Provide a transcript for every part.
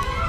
Woo!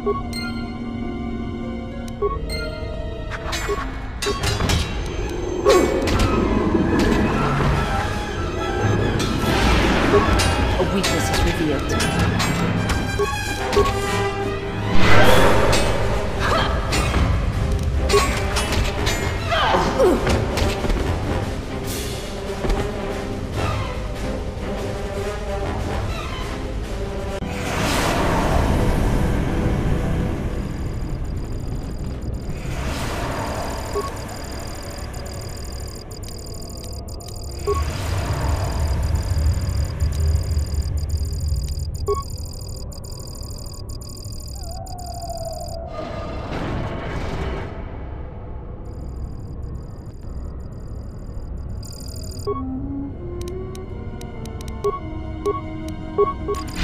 A weakness is revealed. you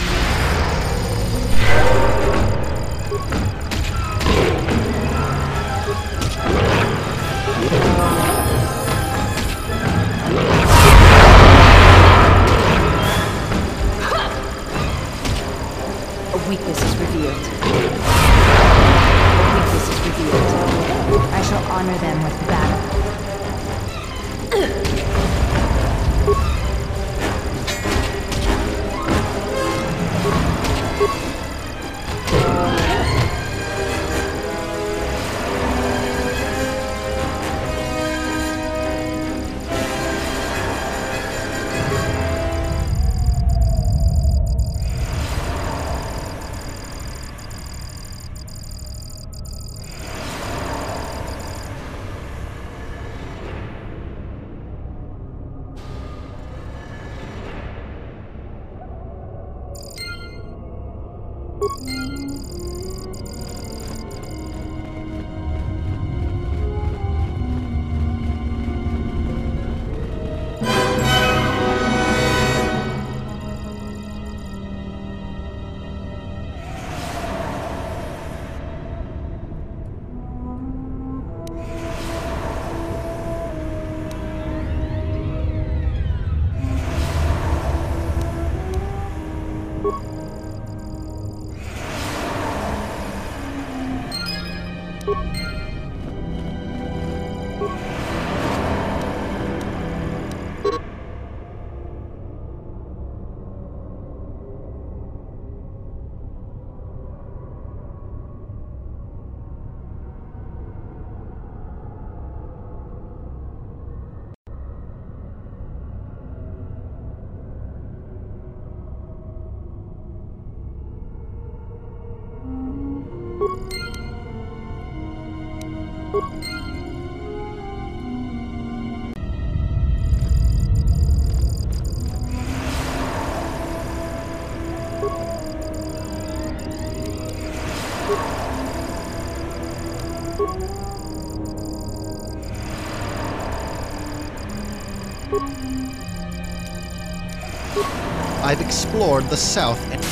I've explored the south end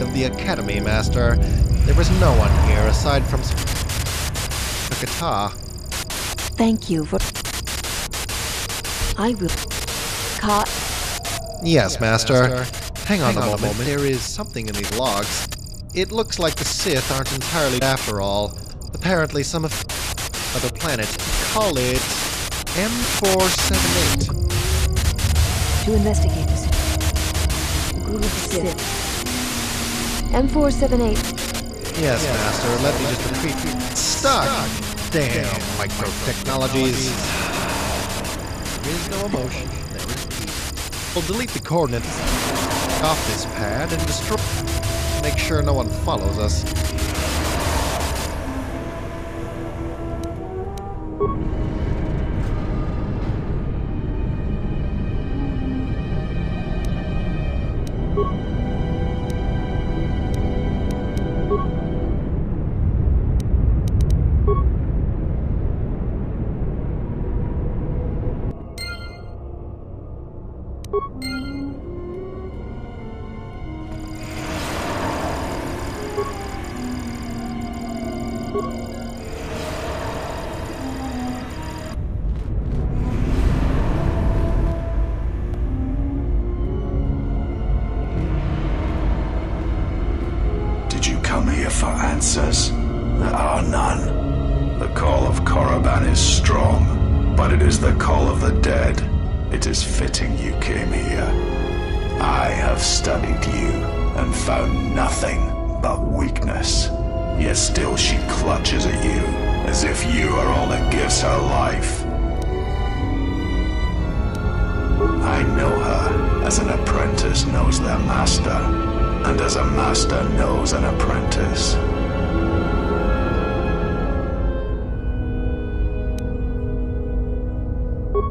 of the Academy, Master. There is no one here aside from the guitar. Thank you for. I will. Cut. Yes, Master. Hang on, a, moment. There is something in these logs. It looks like the Sith aren't entirely after all. Apparently, some of other planet. Call it M478. To investigate this. Group of Sith. M478. Yes, Master. Let me just repeat. Stuck. Damn, microtechnologies. There is no emotion. There is peace. We'll delete the coordinates off this pad and destroy. Make sure no one follows us. Did you come here for answers? There are none. The call of Korriban is strong, but it is the call of the dead. It is fitting you came here. I have studied you and found nothing but weakness. Yet still she clutches at you, as if you are all that gives her life. I know her as an apprentice knows their master, and as a master knows an apprentice.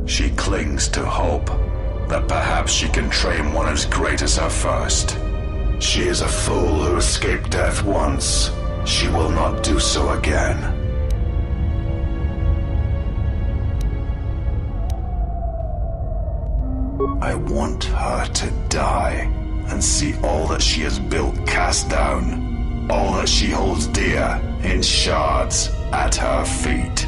She clings to hope that perhaps she can train one as great as her first. She is a fool who escaped death once. She will not do so again. I want her to die and see all that she has built cast down, all that she holds dear in shards at her feet.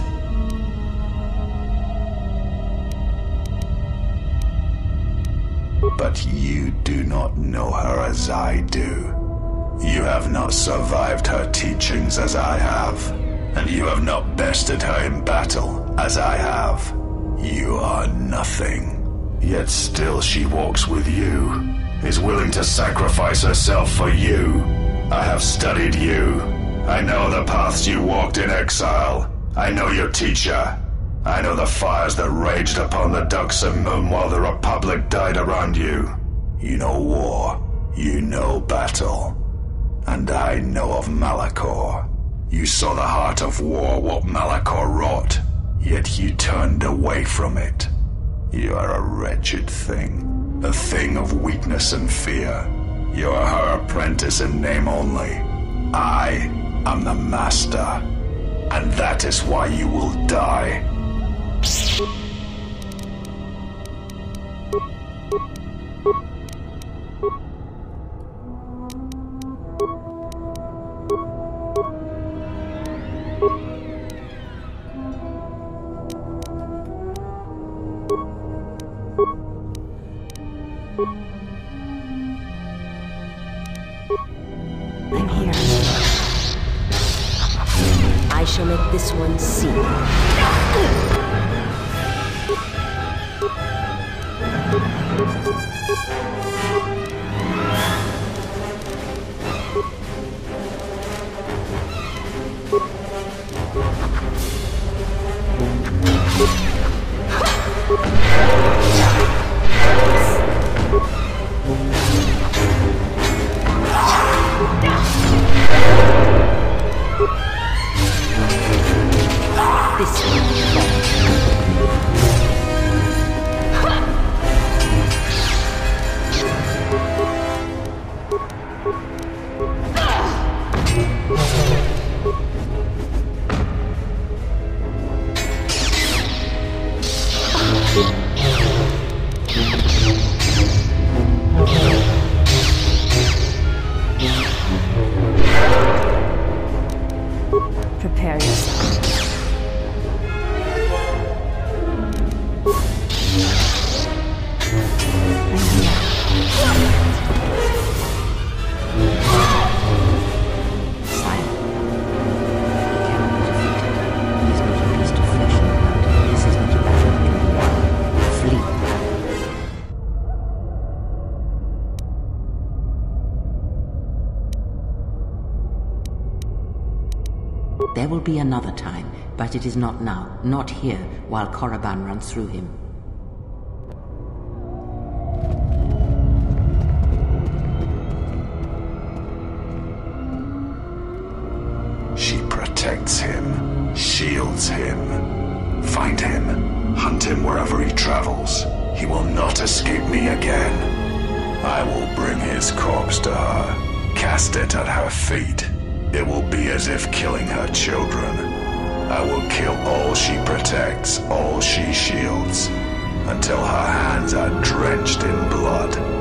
But you do not know her as I do. You have not survived her teachings as I have, and you have not bested her in battle as I have. You are nothing. Yet still she walks with you, is willing to sacrifice herself for you. I have studied you. I know the paths you walked in exile. I know your teacher. I know the fires that raged upon the Dxun moon while the Republic died around you. You know war. You know battle. And I know of Malachor. You saw the heart of war, what Malachor wrought, yet you turned away from it. You are a wretched thing, a thing of weakness and fear. You are her apprentice in name only. I am the master, and that is why you will die. Prepare yourself. There will be another time, but it is not now, not here, while Korriban runs through him. She protects him, shields him. Find him, hunt him wherever he travels. He will not escape me again. I will bring his corpse to her, cast it at her feet. It will be as if killing her children. I will kill all she protects, all she shields, until her hands are drenched in blood.